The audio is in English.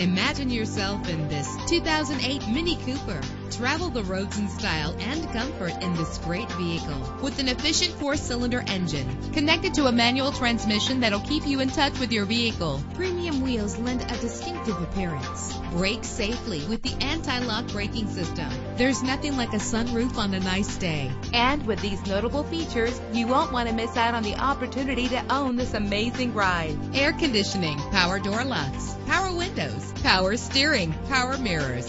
Imagine yourself in this 2008 Mini Cooper. Travel the roads in style and comfort in this great vehicle with an efficient four-cylinder engine connected to a manual transmission that'll keep you in touch with your vehicle. Premium wheels lend a distinctive appearance. Brake safely with the anti-lock braking system. There's nothing like a sunroof on a nice day. And with these notable features, you won't want to miss out on the opportunity to own this amazing ride. Air conditioning, power door locks, power windows, power steering, power mirrors,